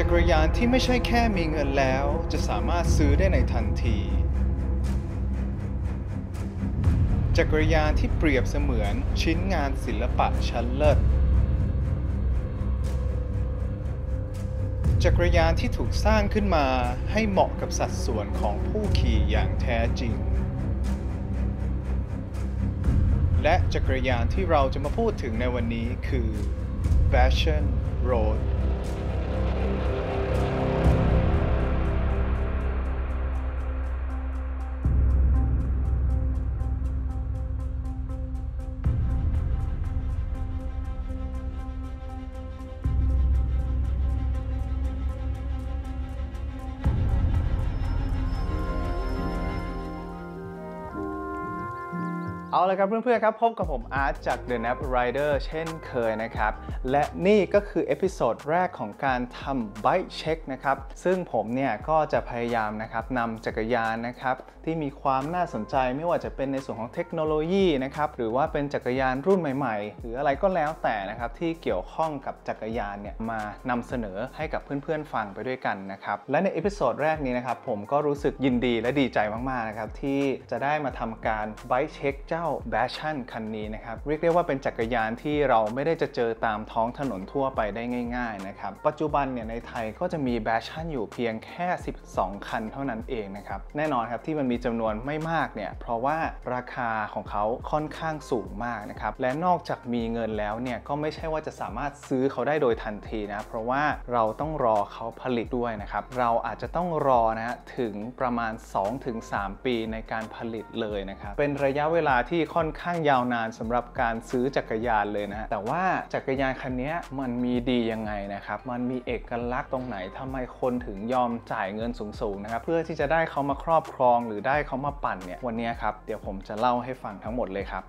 จักรยานที่ไม่ใช่แค่มีเงินแล้ว จะสามารถซื้อได้ในทันที จักรยานที่เปรียบเสมือนชิ้นงานศิลปะชั้นเลิศจักรยานที่ถูกสร้างขึ้นมาให้เหมาะกับสัดส่วนของผู้ขี่อย่างแท้จริง และจักรยานที่เราจะมาพูดถึงในวันนี้คือ Fashion Road Thank you. เอาละครับเพื่อนๆครับพบกับผมอาร์ตจาก The Nap Rider เช่นเคยนะครับ และนี่ก็คือ episode แรกของการทำ Bike Check นะครับ ซึ่งผมเนี่ยก็จะพยายามนะครับนำจักรยานนะครับ ที่มีความน่าสนใจไม่ว่าจะเป็นในส่วนของเทคโนโลยีนะครับหรือว่าเป็นจักรยานรุ่นใหม่ ๆ หรืออะไรก็แล้วแต่นะครับที่เกี่ยวข้องกับจักรยานเนี่ยมานำเสนอให้กับเพื่อนๆฟังไปด้วยกันนะครับและใน episode แรกนี้นะครับผมก็รู้สึกยินดีและดีใจมากๆนะครับที่จะได้มาทำการ Bike Check เจ้า b a s h a n คันนี้นะครับเรียกได้ว่าเป็นจักรยานที่เราไม่ได้จะเจอตามท้องถนนทั่วไปได้ง่ายๆนะครับปัจจุบันเนี่ยในไทยก็จะมี b a s h a n อยู่เพียงแค่ 12 คันเท่านั้นเองนะครับแน่นอนครับที่มันมีจำนวนไม่มากเนี่ยเพราะว่าราคาของเขาค่อนข้างสูงมากนะครับและนอกจากมีเงินแล้วเนี่ยก็ไม่ใช่ว่าจะสามารถซื้อเขาได้โดยทันทีนะเพราะว่าเราต้องรอเขาผลิตด้วยนะครับเราอาจจะต้องรอนะถึงประมาณ 2-3 ปีในการผลิตเลยนะครับเป็นระยะเวลาที่ค่อนข้างยาวนานสำหรับการซื้อจักรยานเลยนะฮะแต่ว่าจักรยานคันนี้มันมีดียังไงนะครับมันมีเอกลักษณ์ตรงไหนทำไมคนถึงยอมจ่ายเงินสูงๆนะครับเพื่อที่จะได้เขามาครอบครองหรือได้เขามาปั่นเนี่ยวันนี้ครับเดี๋ยวผมจะเล่าให้ฟังทั้งหมดเลยครับ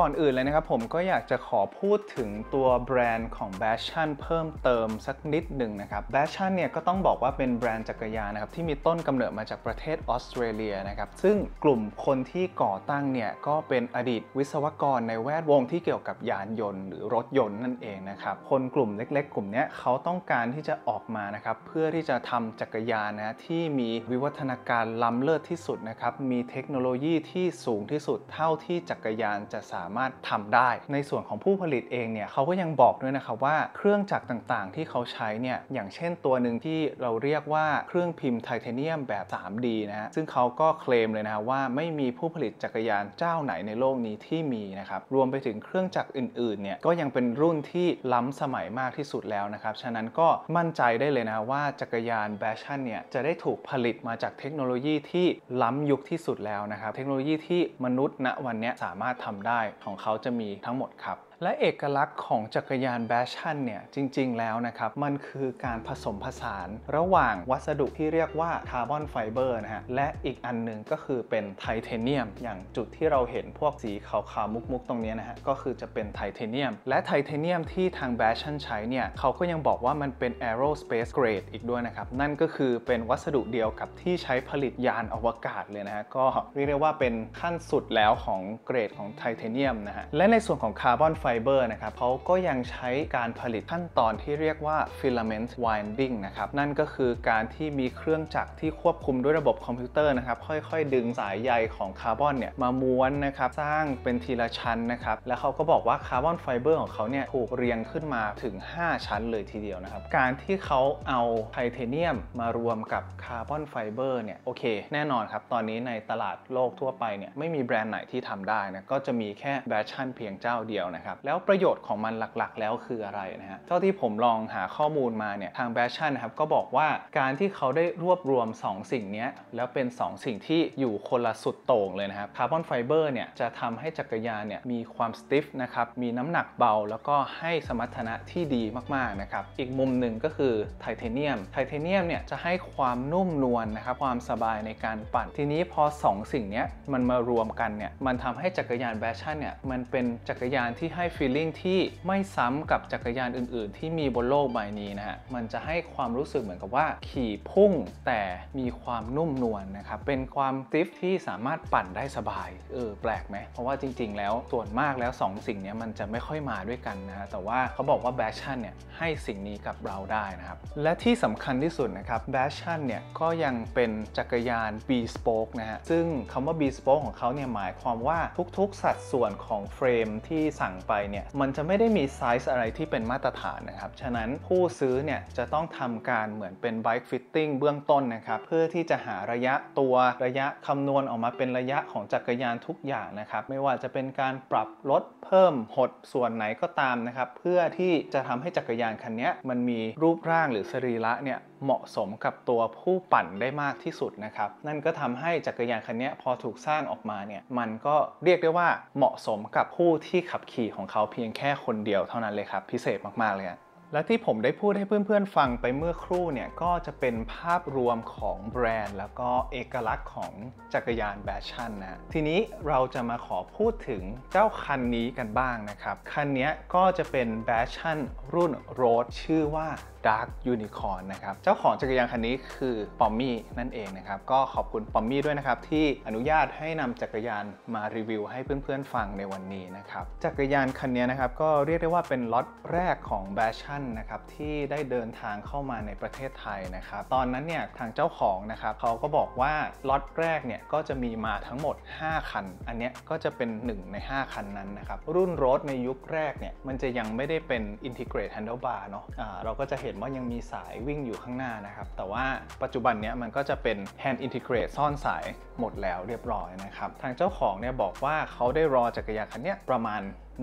ก่อนอื่นเลยนะครับผมก็อยากจะขอพูดถึงตัวแบรนด์ของ b a s h a n เพิ่มเติมสักนิดหนึ่งนะครับ b a s h a n เนี่ยก็ต้องบอกว่าเป็นแบรนด์จักรยานนะครับที่มีต้นกำเนิดมาจากประเทศออสเตรเลียนะครับซึ่งกลุ่มคนที่ก่อตั้งเนี่ยก็เป็นอดีตวิศวกรในแวดวงที่เกี่ยวกับยานยนต์หรือรถยนต์นั่นเองนะครับคนกลุ่มเล็ก ๆ กลุ่มนี้เขาต้องการที่จะออกมานะครับเพื่อที่จะทำจักรยานนะที่มีวิวัฒนาการล้ำเลิศที่สุดนะครับมีเทคโนโลยีที่สูงที่สุดเท่าที่จักรยานจะสามารถทำได้ ในส่วนของผู้ผลิตเองเนี่ยเขาก็ยังบอกด้วยนะครับว่าเครื่องจักรต่างๆ ที่เขาใช้เนี่ยอย่างเช่นตัวหนึ่งที่เราเรียกว่าเครื่องพิมพ์ไทเทเนียมแบบ 3D นะฮะซึ่งเขาก็เคลมเลยนะว่าไม่มีผู้ผลิตจักรยานเจ้าไหนในโลกนี้ที่มีนะครับรวมไปถึงเครื่องจักรอื่นๆเนี่ยก็ยังเป็นรุ่นที่ล้ำสมัยมากที่สุดแล้วนะครับฉะนั้นก็มั่นใจได้เลยนะว่าจักรยาน Bastion เนี่ยจะได้ถูกผลิตมาจากเทคโนโลยีที่ล้ำยุคที่สุดแล้วนะครับเทคโนโลยีที่มนุษย์ณวันนี้สามารถทำได้ของเขาจะมีทั้งหมดครับ และเอกลักษณ์ของจักรยาน Bastion เนี่ย จริงๆแล้วนะครับ มันคือการผสมผสานระหว่างวัสดุที่เรียกว่าคาร์บอนไฟเบอร์นะฮะ และอีกอันหนึงก็คือเป็นไทเทเนียม อย่างจุดที่เราเห็นพวกสีขาวๆมุกๆ ตรงนี้นะฮะ ก็คือจะเป็นไทเทเนียม และไทเทเนียมที่ทาง Bastion ใช้เนี่ยเขาก็ยังบอกว่ามันเป็น aerospace grade อีกด้วยนะครับ นั่นก็คือเป็นวัสดุเดียวกับที่ใช้ผลิตยานอวกาศเลยนะฮะก็เรียกได้ว่าเป็นขั้นสุดแล้วของเกรดของไทเทเนียมนะฮะและในส่วนของคาร์บอนไฟเบอร์นะครับเขาก็ยังใช้การผลิตขั้นตอนที่เรียกว่า filament winding นะครับนั่นก็คือการที่มีเครื่องจักรที่ควบคุมด้วยระบบคอมพิวเตอร์นะครับค่อยๆ ดึงสายใยของคาร์บอนเนี่ยมาม้วนนะครับสร้างเป็นทีละชั้นนะครับแล้วเขาก็บอกว่าคาร์บอนไฟเบอร์ของเขาเนี่ยถูกเรียงขึ้นมาถึง 5 ชั้นเลยทีเดียวนะครับการที่เขาเอาไทเทเนียมมารวมกับคาร์บอนไฟเบอร์เนี่ยโอเค แน่นอนครับตอนนี้ในตลาดโลกทั่วไปเนี่ยไม่มีแบรนด์ไหนที่ทำได้นะก็จะมีแค่ Bastion เพียงเจ้าเดียวนะครับแล้วประโยชน์ของมันหลักๆ แล้วคืออะไรนะฮะ เท่าที่ผมลองหาข้อมูลมาเนี่ย ทาง Bastion นะครับ ก็บอกว่าการที่เขาได้รวบรวม 2 สิ่งนี้แล้วเป็น 2 สิ่งที่อยู่คนละสุดโต่งเลยนะครับ คาร์บอนไฟเบอร์เนี่ยจะทำให้จักรยานเนี่ยมีความ stiff นะครับ มีน้ำหนักเบา แล้วก็ให้สมรรถนะที่ดีมากๆนะครับ อีกมุมหนึ่งก็คือไทเทเนียม ไทเทเนียมเนี่ยจะให้ความนุ่มนวลนะครับ ความสบายในการปั่น ทีนี้พอ 2 สิ่งนี้มันมารวมกันเนี่ย มันทำให้จักรยาน Bastion เนี่ย มันเป็นจักรยานที่ให้ feeling ที่ไม่ซ้ำกับจักรยานอื่น ๆ ที่มีบนโลกใบนี้นะฮะ มันจะให้ความรู้สึกเหมือนกับว่าขี่พุ่งแต่มีความนุ่มนวลนะครับ เป็นความ stiff ที่สามารถปั่นได้สบาย เออ แปลกไหม เพราะว่าจริง ๆ แล้วส่วนมากแล้ว 2สิ่งนี้มันจะไม่ค่อยมาด้วยกันนะฮะ แต่ว่าเขาบอกว่า Bastion เนี่ยให้สิ่งนี้กับเราได้นะครับ และที่สำคัญที่สุดนะครับ Bastion เนี่ยก็ยังเป็นจักรยาน B spoke นะฮะ ซึ่งคำว่า B spoke ของเขาเนี่ยหมายความว่าทุก ๆ สัดส่วนของเฟรมที่สั่งไปเนี่ยมันจะไม่ได้มีไซส์อะไรที่เป็นมาตรฐานนะครับ ฉะนั้นผู้ซื้อเนี่ยจะต้องทำการเหมือนเป็น bike fitting เบื้องต้นนะครับ เพื่อที่จะหาระยะตัวระยะคำนวณออกมาเป็นระยะของจักรยานทุกอย่างนะครับ ไม่ว่าจะเป็นการปรับลดเพิ่มหดส่วนไหนก็ตามนะครับ เพื่อที่จะทำให้จักรยานคันนี้มันมีรูปร่างหรือสรีระเนี่ยเหมาะสมกับตัวผู้ปั่นได้มากที่สุดนะครับ นั่นก็ทำให้จักรยานคันนี้พอถูกสร้างออกมาเนี่ย มันก็เรียกได้ว่าเหมาะสมกับผู้ที่ขับขี่ของเขาเพียงแค่คนเดียวเท่านั้นเลยครับ พิเศษมากๆเลย และที่ผมได้พูดให้เพื่อนๆฟังไปเมื่อครู่เนี่ยก็จะเป็นภาพรวมของแบรนด์ แล้วก็เอกลักษณ์ของจักรยานแบชชั่นนะทีนี้เราจะมาขอพูดถึงเจ้าคันนี้กันบ้างนะครับคันนี้ก็จะเป็น Bastion รุ่น road ชื่อว่า Dark Unicorn นะครับ เจ้าของจักรยานคันนี้คือปอมมี่นั่นเองนะครับ ก็ขอบคุณปอมมี่ด้วยนะครับ ที่อนุญาตให้นำจักรยานมารีวิวให้เพื่อนๆฟังในวันนี้นะครับ จักรยานคันนี้นะครับ ก็เรียกได้ว่าเป็นล็อตแรกของ Bastion นะครับที่ได้เดินทางเข้ามาในประเทศไทยนะครับตอนนั้นเนี่ยทางเจ้าของนะครับเขาก็บอกว่าล็อตแรกเนี่ยก็จะมีมาทั้งหมด 5 คัน อันเนี้ยก็จะเป็น 1 ใน 5 คันนั้นนะครับรุ่นรถในยุคแรกเนี่ยมันจะยังไม่ได้เป็น Integrate Handlebar เนาะเราก็จะเห็นว่ายังมีสายวิ่งอยู่ข้างหน้านะครับแต่ว่าปัจจุบันเนี้ยมันก็จะเป็น แฮนด์ integrate ซ่อนสายหมดแล้วเรียบร้อยนะครับทางเจ้าของเนี่ยบอกว่าเขาได้รอจักรยานคันนี้ประมาณ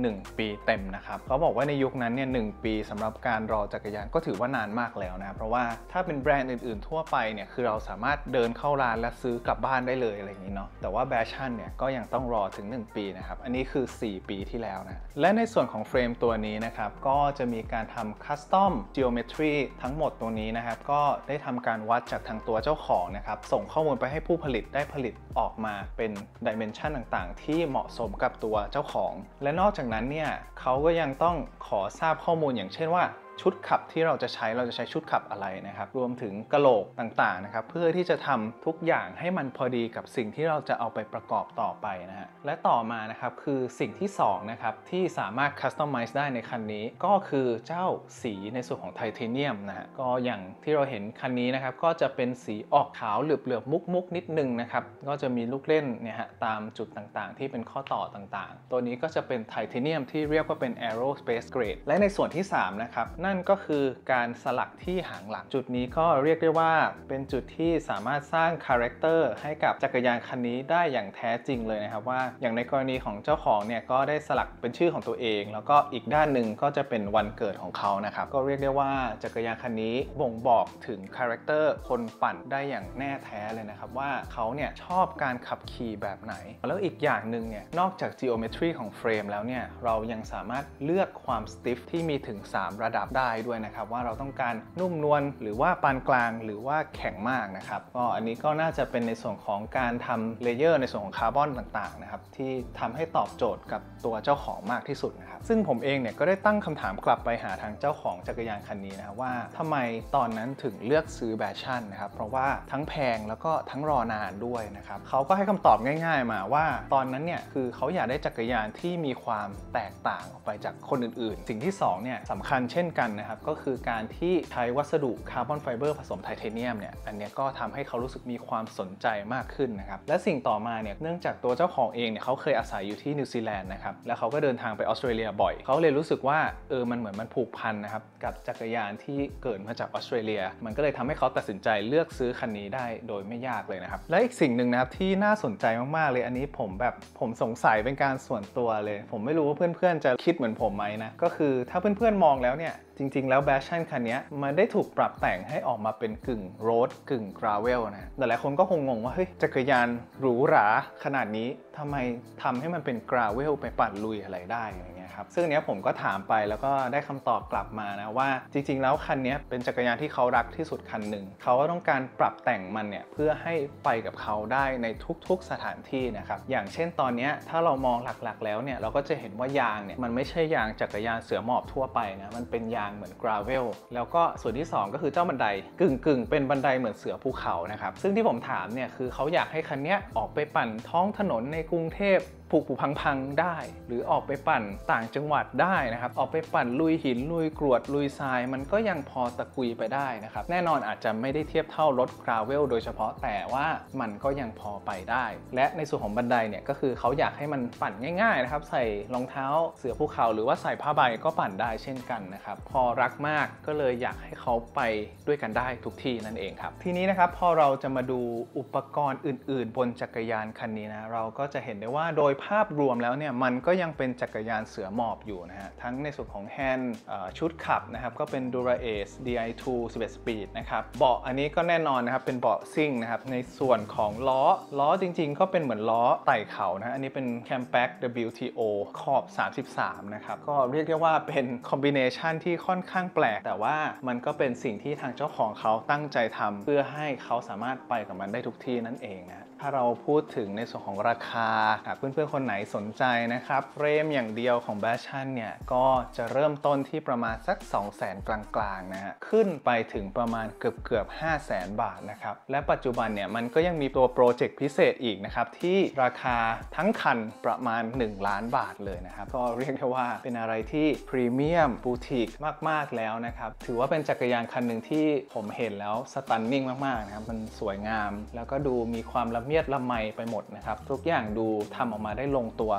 1 ปีเต็มนะครับเขาบอกว่าในยุคนั้นเนี่ย1 ปีสำหรับการรอจักรยานก็ถือว่านานมากแล้วนะเพราะว่าถ้าเป็นแบรนด์อื่นๆ ทั่วไปเนี่ยคือเราสามารถเดินเข้าร้านและซื้อกลับบ้านได้เลยอะไรอย่างนี้เนาะแต่ว่า Bastion เนี่ยก็ยังต้องรอถึง 1 ปีนะครับอันนี้คือ 4 ปีที่แล้วนะและในส่วนของเฟรมตัวนี้นะครับก็จะมีการทำคัสตอม geometry ทั้งหมดตรงนี้นะครับก็ได้ทำการวัดจากทางตัวเจ้าของนะครับส่งข้อมูลไปให้ผู้ผลิตได้ผลิตออกมาเป็นดิเมนชันต่างๆ ที่เหมาะสมกับตัวเจ้าของ และนอกจากนั้นเนี่ยเขาก็ยังต้องขอทราบข้อมูลอย่างเช่นว่า ชุดขับที่เราจะใช้เราจะใช้ชุดขับอะไรนะครับ รวมถึงกระโหลกต่างๆนะครับ เพื่อที่จะทำทุกอย่างให้มันพอดีกับสิ่งที่เราจะเอาไปประกอบต่อไปนะฮะ และต่อมานะครับคือสิ่งที่2นะครับที่สามารถคัสตอมไมซ์ได้ในคันนี้ก็คือเจ้าสีในส่วนของไทเทเนียมนะฮะ ก็อย่างที่เราเห็นคันนี้นะครับก็จะเป็นสีออกขาวเหลือบๆมุกๆนิดนึงนะครับ ก็จะมีลูกเล่นเนี่ยฮะตามจุดต่างๆ ที่เป็นข้อต่อต่างๆ ตัวนี้ก็จะเป็นไทเทเนียมที่เรียกว่าเป็น aerospace grade และในส่วนที่3นะครับนั่นก็คือการสลักที่หางหลังจุดนี้ก็เรียกได้ว่าเป็นจุดที่สามารถสร้าง character ให้กับจักรยานคันนี้ได้อย่างแท้จริงเลยนะครับว่า อย่างในกรณีของเจ้าของเนี่ยก็ได้สลักเป็นชื่อของตัวเอง แล้วก็อีกด้านหนึ่งก็จะเป็นวันเกิดของเขานะครับก็เรียกได้ว่าจักรยานคันนี้บ่งบอกถึงคาแรคเตอร์คนปั่นได้อย่างแน่แท้เลยนะครับว่าเขาเนี่ยชอบการขับขี่แบบไหน แล้วอีกอย่างหนึ่งเนี่ยนอกจาก geometry ของเฟรมแล้วเนี่ยเรายังสามารถเลือกความ stiff ที่มีถึง 3 ระดับได้ด้วยนะครับ ว่าเราต้องการนุ่มนวลหรือว่าปานกลางหรือว่าแข็งมากนะครับก็อันนี้ก็น่าจะเป็นในส่วนของการทำเลเยอร์ในส่วนของคาร์บอนต่างๆนะครับที่ทำให้ตอบโจทย์กับตัวเจ้าของมากที่สุดนะครับซึ่งผมเองเนี่ยก็ได้ตั้งคำถามกลับไปหาทางเจ้าของจักรยานคันนี้นะครับว่าทำไมตอนนั้นถึงเลือกซื้อ Bastion นะครับเพราะว่าทั้งแพงแล้วก็ทั้งรอนานด้วยนะครับเขาก็ให้คำตอบง่าย ๆ มาว่าตอนนั้นเนี่ยคือเขาอยากได้จักรยานที่มีความแตกต่างออกไปจากคนอื่น ๆ สิ่งที่2เนี่ยสำคัญเช่นกันนะครับ ก็คือการที่ใช้วัสดุคาร์บอนไฟเบอร์ผสมไทเทเนียมเนี่ย อันนี้ก็ทำให้เขารู้สึกมีความสนใจมากขึ้นนะครับ และสิ่งต่อมาเนี่ย เนื่องจากตัวเจ้าของเองเนี่ยเขาเคยอาศัยอยู่ที่นิวซีแลนด์นะครับ แล้วเขาก็เดินทางไปออสเตรเลียบ่อย เขาเลยรู้สึกว่าเออ มันเหมือนมันผูกพันนะครับ กับจักรยานที่เกิดมาจากออสเตรเลีย มันก็เลยทำให้เขาตัดสินใจเลือกซื้อคันนี้ได้โดยไม่ยากเลยนะครับ และอีกสิ่งหนึ่งนะครับที่น่าสนใจมากๆเลย อันนี้ผมแบบผมสงสัยเป็นการส่วนตัวเลย ผมไม่รู้ว่าเพื่อนๆจะคิดเหมือนผมไหมนะ ก็คือถ้าเพื่อนๆมองแล้วเนี่ยจริง ๆ แล้ว Bastion คันนี้มันได้ถูกปรับแต่งให้ออกมาเป็นกึ่ง road กึ่ง gravel นะแต่หลายคนก็คงงงว่าเฮ้ยจักรยานหรูหราขนาดนี้ทำไมทำให้มันเป็นกราเวลไปปั่นลุยอะไรได้อย่างเงี้ย ครับซึ่งเนี้ยผมก็ถามไปแล้วก็ได้คำตอบกลับมานะว่า จริง ๆ แล้วคันเนี้ยเป็นจักรยานที่เขารักที่สุดคันหนึ่งเขาก็ต้องการปรับแต่งมันเนี่ยเพื่อให้ไปกับเขาได้ในทุกๆสถานที่นะครับอย่างเช่นตอนเนี้ยถ้าเรามองหลักๆ แล้วเนี่ยเราก็จะเห็นว่ายางเนี่ยมันไม่ใช่ยางจักรยานเสือหมอบทั่วไปนะมันเป็นยางเหมือนกราเวลแล้วก็ส่วนที่สองก็คือเจ้าบันไดกึ่งๆ เป็นบันไดเหมือนเสือภูเขานะครับซึ่งที่ผมถามเนี่ยคือเขาอยากให้คันเนี้ยออกไปปั่นท้องถนนในกรุงเทพ ผุผุพังๆได้ หรือออกไปปั่นต่างจังหวัดได้นะครับ ออกไปปั่นลุยหินลุยกรวดลุยทราย มันก็ยังพอตะกุยไปได้นะครับ แน่นอนอาจจะไม่ได้เทียบเท่ารถกราเวลโดยเฉพาะแต่ว่ามันก็ยังพอไปได้ และในส่วนของบันไดเนี่ยก็คือเขาอยากให้มันปั่นง่ายๆนะครับใส่รองเท้าเสือภูเขาหรือว่าใส่ผ้าใบก็ปั่นได้เช่นกันนะครับพอรักมากก็เลยอยากให้เขาไปด้วยกันได้ทุกที่นั่นเองครับ ทีนี้นะครับพอเราจะมาดูอุปกรณ์อื่น ๆ บนจักรยานคันนี้นะเราก็จะเห็นได้ว่าโดยภาพรวมแล้วเนี่ยมันก็ยังเป็นจักรยานเสือหมอบอยู่นะฮะ ทั้งในส่วนของแฮนด์ชุดขับนะครับ ก็เป็น Dura Ace Di2 11 Speed นะครับเบาะอันนี้ก็แน่นอนนะครับ เป็นเบาะซิ่งนะครับ ในส่วนของล้อ ล้อจริงๆ ก็เป็นเหมือนล้อไต่เขานะฮะอันนี้เป็น Campag WTO ขอบ 33 นะครับ ก็เรียกได้ว่าเป็น combination ที่ค่อนข้างแปลก แต่ว่ามันก็เป็นสิ่งที่ทางเจ้าของเขาตั้งใจทำเพื่อให้เขาสามารถไปกับมันได้ทุกที่นั่นเองนะ ถ้าเราพูดถึงในส่วนของราคาหากเพื่อนๆคนไหนสนใจนะครับเฟรมอย่างเดียวของ Bastion เนี่ยก็จะเริ่มต้นที่ประมาณสัก 2 0 0 0 0 0กลางๆนะฮะขึ้นไปถึงประมาณเกือบเกือบ5 0 0 0 0 0บาทนะครับและปัจจุบันเนี่ยมันก็ยังมีตัวโปรเจกต์พิเศษอีกนะครับที่ราคาทั้งคันประมาณ 1 ล้านบาทเลยนะครับก็เรียกได้ว่าเป็นอะไรที่พรีเมียมบูติกมากๆแล้วนะครับถือว่าเป็นจักรยานคันหนึ่งที่ผมเห็นแล้วสตันนิ่งมากๆนะครับมันสวยงาม แล้วก็ดูมีความละเมียดละไมไปหมดนะครับ ทุกอย่างดูทำออกมาได้ลงตัว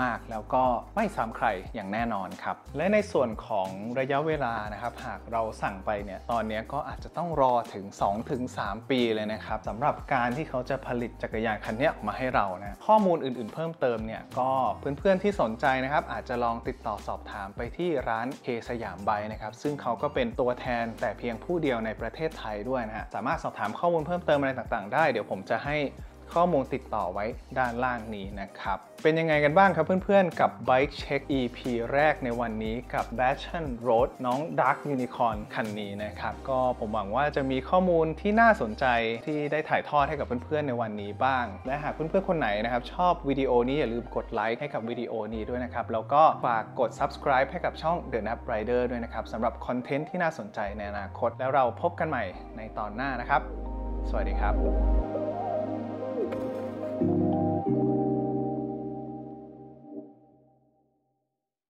มาก ๆ แล้วก็ไม่ซ้ำใครอย่างแน่นอนครับ และในส่วนของระยะเวลานะครับ หากเราสั่งไปเนี่ยตอนนี้ก็อาจจะต้องรอถึง 2-3 ปีเลยนะครับสำหรับการที่เขาจะผลิตจักรยานคันนี้ออกมาให้เรานะข้อมูลอื่น ๆ เพิ่มเติมเนี่ยก็เพื่อนๆที่สนใจนะครับ อาจจะลองติดต่อสอบถามไปที่ร้านเคสยาม Bike นะครับ ซึ่งเขาก็เป็นตัวแทนแต่เพียงผู้เดียวในประเทศไทยด้วยนะฮะสามารถสอบถามข้อมูลเพิ่มเติมอะไรต่างๆ ได้เดี๋ยวผมจะให้ ข้อมูลติดต่อไว้ด้านล่างนี้นะครับ เป็นยังไงกันบ้างครับเพื่อนๆ กับ Bike Check EP แรกในวันนี้กับ b a t c h a n Road น้อง Dark Unicorn คันนี้นะครับ ก็ผมหวังว่าจะมีข้อมูลที่น่าสนใจที่ได้ถ่ายทอดให้กับเพื่อนๆ ในวันนี้บ้าง และหากเพื่อนๆ คนไหนนะครับ ชอบวิดีโอนี้อย่าลืมกดไลค์ให้กับวิดีโอนี้ด้วยนะครับ แล้วก็ฝากกด subscribe ให้กับช่อง The Nap Rider ด้วยนะครับสำหรับคอนเทนต์ที่น่าสนใจในอนาคต แล้วเราพบกันใหม่ในตอนหน้านะครับ สวัสดีครับ thank you